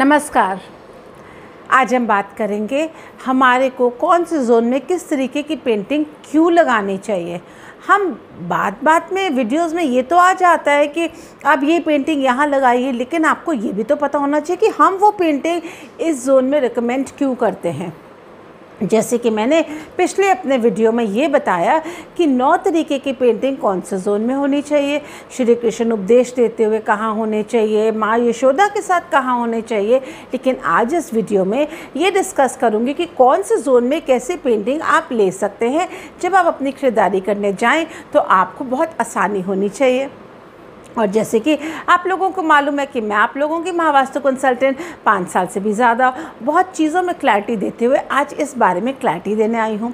नमस्कार। आज हम बात करेंगे हमारे को कौन से जोन में किस तरीके की पेंटिंग क्यों लगानी चाहिए। हम बात बात में वीडियोस में ये तो आ जाता है कि आप ये पेंटिंग यहाँ लगाइए, लेकिन आपको ये भी तो पता होना चाहिए कि हम वो पेंटिंग इस जोन में रिकमेंड क्यों करते हैं। जैसे कि मैंने पिछले अपने वीडियो में ये बताया कि नौ तरीके की पेंटिंग कौन से जोन में होनी चाहिए? श्री कृष्ण उपदेश देते हुए कहाँ होने चाहिए? माँ यशोदा के साथ कहाँ होने चाहिए? लेकिन आज इस वीडियो में ये डिस्कस करूँगी कि कौन से जोन में कैसे पेंटिंग आप ले सकते हैं? जब आप अपनी खरीदारी करने जाएँ तो आपको बहुत आसानी होनी चाहिए। और जैसे कि आप लोगों को मालूम है कि मैं आप लोगों की महावास्तु कंसल्टेंट पाँच साल से भी ज़्यादा, बहुत चीज़ों में क्लैरिटी देते हुए आज इस बारे में क्लैरिटी देने आई हूँ।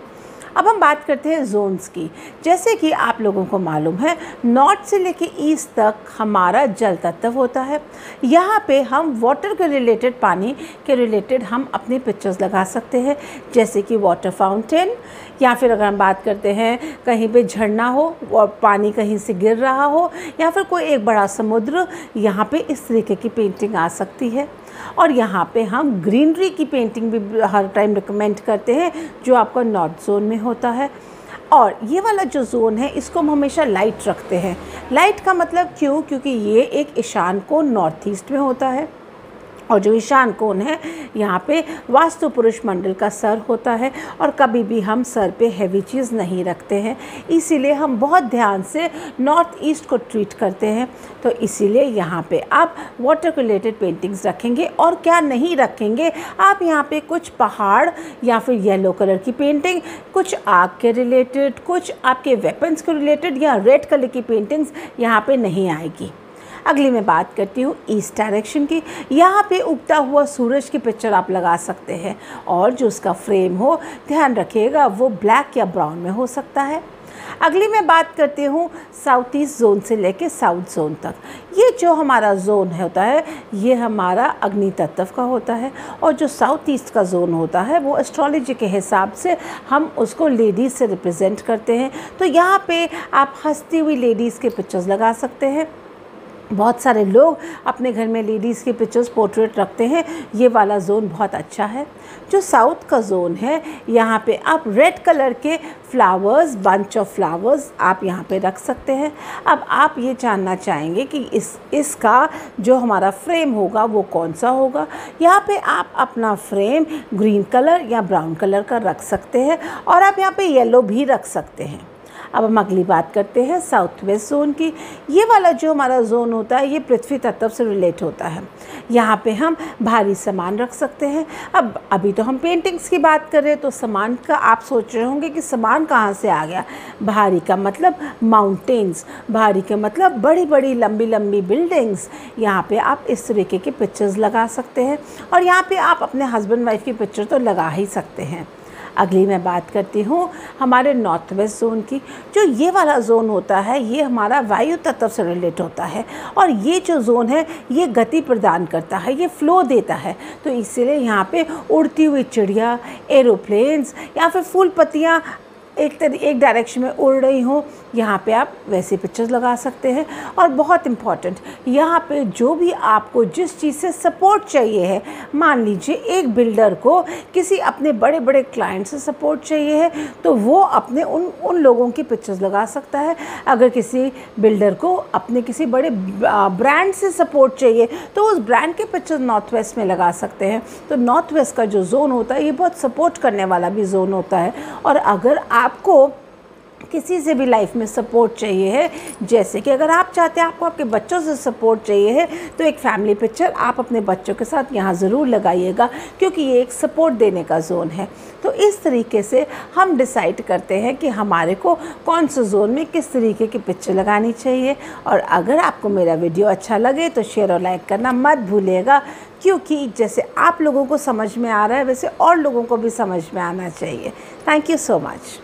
अब हम बात करते हैं जोन्स की। जैसे कि आप लोगों को मालूम है नॉर्थ से लेके ईस्ट तक हमारा जल तत्व होता है। यहाँ पे हम वाटर के रिलेटेड पानी के रिलेटेड हम अपने पिक्चर्स लगा सकते हैं, जैसे कि वाटर फाउंटेन या फिर अगर हम बात करते हैं कहीं पे झरना हो और पानी कहीं से गिर रहा हो, या फिर कोई एक बड़ा समुद्र, यहाँ पे इस तरीके की पेंटिंग आ सकती है। और यहाँ पे हम ग्रीनरी की पेंटिंग भी हर टाइम रिकमेंड करते हैं, जो आपका नॉर्थ जोन में होता है। और ये वाला जो जोन है, इसको हम हमेशा लाइट रखते हैं। लाइट का मतलब क्यों? क्योंकि ये एक ईशान को नॉर्थ ईस्ट में होता है। और जो ईशान कोण है, यहाँ पे वास्तु पुरुष मंडल का सर होता है और कभी भी हम सर पे हैवी चीज़ नहीं रखते हैं। इसीलिए हम बहुत ध्यान से नॉर्थ ईस्ट को ट्रीट करते हैं। तो इसीलिए यहाँ पे आप वाटर रिलेटेड पेंटिंग्स रखेंगे और क्या नहीं रखेंगे, आप यहाँ पे कुछ पहाड़ या फिर येलो कलर की पेंटिंग कुछ आग के रिलेटेड कुछ आपके वेपन्स के रिलेटेड या रेड कलर की पेंटिंग्स यहाँ पे नहीं आएगी। अगली मैं बात करती हूँ ईस्ट डायरेक्शन की। यहाँ पे उगता हुआ सूरज की पिक्चर आप लगा सकते हैं और जो उसका फ्रेम हो, ध्यान रखिएगा, वो ब्लैक या ब्राउन में हो सकता है। अगली मैं बात करती हूँ साउथ ईस्ट जोन से लेके साउथ जोन तक। ये जो हमारा जोन होता है, ये हमारा अग्नि तत्व का होता है और जो साउथ ईस्ट का जोन होता है, वो एस्ट्रोलॉजी के हिसाब से हम उसको लेडीज़ से रिप्रेजेंट करते हैं। तो यहाँ पे आप हंसती हुई लेडीज़ के पिक्चर्स लगा सकते हैं। बहुत सारे लोग अपने घर में लेडीज़ के पिक्चर्स पोर्ट्रेट रखते हैं। ये वाला जोन बहुत अच्छा है। जो साउथ का जोन है, यहाँ पे आप रेड कलर के फ्लावर्स बंच ऑफ़ फ्लावर्स आप यहाँ पे रख सकते हैं। अब आप ये जानना चाहेंगे कि इस, इसका जो हमारा फ्रेम होगा, वो कौन सा होगा? यहाँ पे आप अपना फ्रेम ग्रीन कलर या ब्राउन कलर का रख सकते हैं और आप यहाँ पे येलो भी रख सकते हैं। अब हम अगली बात करते हैं साउथ वेस्ट जोन की। ये वाला जो हमारा जोन होता है, ये पृथ्वी तत्व से रिलेट होता है। यहाँ पे हम भारी सामान रख सकते हैं। अब, अभी तो हम पेंटिंग्स की बात कर रहे हैं तो सामान का आप सोच रहे होंगे कि सामान कहाँ से आ गया? भारी का मतलब माउंटेन्स भारी का मतलब बड़ी बड़ी लंबी लंबी बिल्डिंग्स यहाँ पे आप इस तरीके के पिक्चर्स लगा सकते हैं। और यहाँ पे आप अपने हस्बैंड वाइफ की पिक्चर तो लगा ही सकते हैं। अगली मैं बात करती हूँ हमारे नॉर्थ वेस्ट जोन की। जो ये वाला जोन होता है, ये हमारा वायु तत्व से रिलेट होता है और ये जो जोन है, ये गति प्रदान करता है, ये फ्लो देता है। तो इसीलिए यहाँ पे उड़ती हुई चिड़िया एरोप्लेन्स या फिर फूल पत्तियाँ एक तरह एक डायरेक्शन में उड़ रही हो। यहाँ पे आप वैसे पिक्चर्स लगा सकते हैं। और बहुत इंपॉर्टेंट यहाँ पे जो भी आपको जिस चीज़ से सपोर्ट चाहिए है, मान लीजिए एक बिल्डर को किसी अपने बड़े बड़े क्लाइंट से सपोर्ट चाहिए है तो वो अपने उन उन लोगों की पिक्चर्स लगा सकता है। अगर किसी बिल्डर को अपने किसी बड़े ब्रांड से सपोर्ट चाहिए तो उस ब्रांड के पिक्चर्स नॉर्थ वेस्ट में लगा सकते हैं। तो नॉर्थ वेस्ट का जो जोन होता है, ये बहुत सपोर्ट करने वाला भी जोन होता है। और अगर आपको किसी से भी लाइफ में सपोर्ट चाहिए है, जैसे कि अगर आप चाहते हैं आपको आपके बच्चों से सपोर्ट चाहिए है तो एक फैमिली पिक्चर आप अपने बच्चों के साथ यहाँ ज़रूर लगाइएगा, क्योंकि ये एक सपोर्ट देने का जोन है। तो इस तरीके से हम डिसाइड करते हैं कि हमारे को कौन से जोन में किस तरीके की पिक्चर लगानी चाहिए, और अगर आपको मेरा वीडियो अच्छा लगे तो शेयर और लाइक करना मत भूलिएगा, क्योंकि जैसे आप लोगों को समझ में आ रहा है, वैसे और लोगों को भी समझ में आना चाहिए। Thank you so much